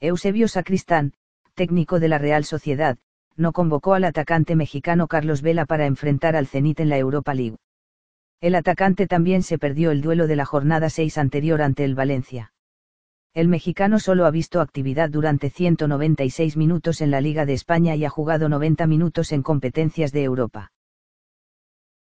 Eusebio Sacristán, técnico de la Real Sociedad, no convocó al atacante mexicano Carlos Vela para enfrentar al Zenit en la Europa League. El atacante también se perdió el duelo de la jornada 6 anterior ante el Valencia. El mexicano solo ha visto actividad durante 196 minutos en la Liga de España y ha jugado 90 minutos en competencias de Europa.